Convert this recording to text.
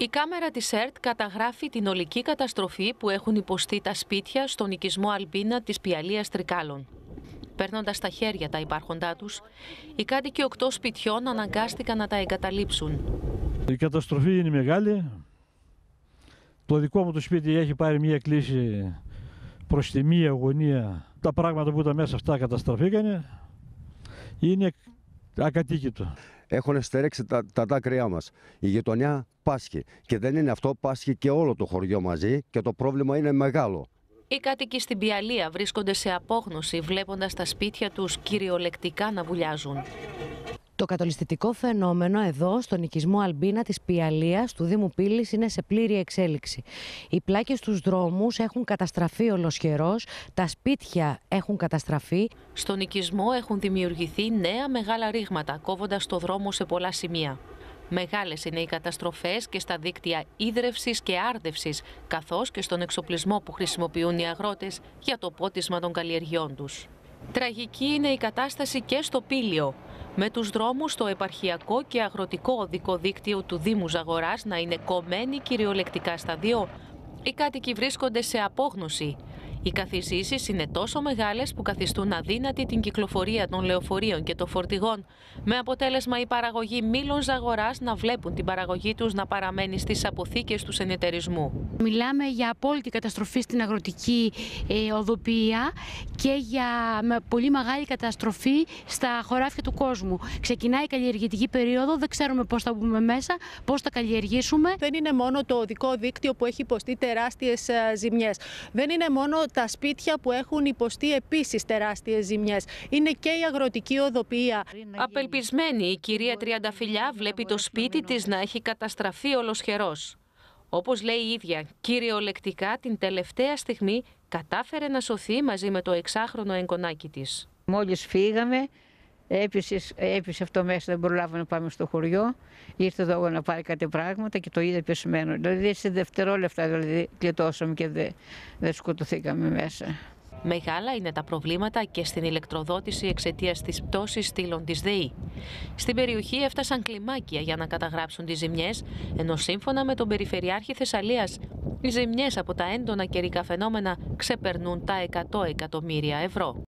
Η κάμερα της ΕΡΤ καταγράφει την ολική καταστροφή που έχουν υποστεί τα σπίτια στον οικισμό Αλμπίνα της Πιαλίας Τρικάλων. Παίρνοντας στα χέρια τα υπάρχοντά τους, οι κάτοικοι οκτώ σπιτιών αναγκάστηκαν να τα εγκαταλείψουν. Η καταστροφή είναι μεγάλη. Το δικό μου το σπίτι έχει πάρει μια κλίση προς τη μία γωνία. Τα πράγματα που ήταν μέσα αυτά καταστραφήκανε. Είναι ακατοίκητο. Έχουν στερέξει τα, τα δάκρυά μας. Η γειτονιά πάσχει. Και δεν είναι αυτό, πάσχει και όλο το χωριό μαζί και το πρόβλημα είναι μεγάλο. Οι κάτοικοι στην Πιαλία βρίσκονται σε απόγνωση βλέποντας τα σπίτια τους κυριολεκτικά να βουλιάζουν. Το κατολιστικό φαινόμενο εδώ, στον οικισμό Αλμπίνα της Πιαλίας του Δήμου Πύλης, είναι σε πλήρη εξέλιξη. Οι πλάκες στους δρόμους έχουν καταστραφεί ολοσχερός, τα σπίτια έχουν καταστραφεί. Στον οικισμό έχουν δημιουργηθεί νέα μεγάλα ρήγματα, κόβοντας το δρόμο σε πολλά σημεία. Μεγάλες είναι οι καταστροφές και στα δίκτυα ίδρευσης και άρδευσης, καθώς και στον εξοπλισμό που χρησιμοποιούν οι αγρότες για το πότισμα των καλλιεργιών τους. Τραγική είναι η κατάσταση και στο Πήλιο, με τους δρόμους στο επαρχιακό και αγροτικό οδικό δίκτυο του Δήμου Ζαγοράς να είναι κομμένοι κυριολεκτικά στα δύο. Οι κάτοικοι βρίσκονται σε απόγνωση. Οι καθυσίσεις είναι τόσο μεγάλες που καθιστούν αδύνατη την κυκλοφορία των λεωφορείων και των φορτηγών, με αποτέλεσμα η παραγωγή μήλων ζαγοράς να βλέπουν την παραγωγή τους να παραμένει στις αποθήκες του συνεταιρισμού. Μιλάμε για απόλυτη καταστροφή στην αγροτική ε, οδοποιία και για με πολύ μεγάλη καταστροφή στα χωράφια του κόσμου. Ξεκινάει η καλλιεργητική περίοδο, δεν ξέρουμε πώς θα μπούμε μέσα, πώς θα καλλιεργήσουμε. Δεν είναι μόνο το οδικό δίκτυο που έχει υποστεί τεράστιες ε, ζημιές. Δεν είναι μόνο τα σπίτια που έχουν υποστεί επίσης τεράστιες ζημιές. Είναι και η αγροτική οδοποιία. Απελπισμένη η κυρία Τριανταφυλιά βλέπει το σπίτι της να έχει καταστραφεί ολοσχερός. Όπως λέει η ίδια, κυριολεκτικά την τελευταία στιγμή κατάφερε να σωθεί μαζί με το εξάχρονο εγγονάκι της. Μόλις φύγαμε, έπεισε, έπεισε αυτό μέσα, δεν προλάβαμε να πάμε στο χωριό. Ήρθε εδώ να πάρει κάτι πράγματα και το είδε πεσμένο. Δηλαδή σε δευτερόλεπτα δηλαδή, κλειτώσαμε και δεν, δεν σκοτωθήκαμε μέσα. Μεγάλα είναι τα προβλήματα και στην ηλεκτροδότηση εξαιτίας της πτώσης στήλων της ΔΕΗ. Στην περιοχή έφτασαν κλιμάκια για να καταγράψουν τις ζημιές, ενώ σύμφωνα με τον Περιφερειάρχη Θεσσαλίας, οι ζημιές από τα έντονα καιρικά φαινόμενα ξεπερνούν τα 100 εκατομμύρια ευρώ.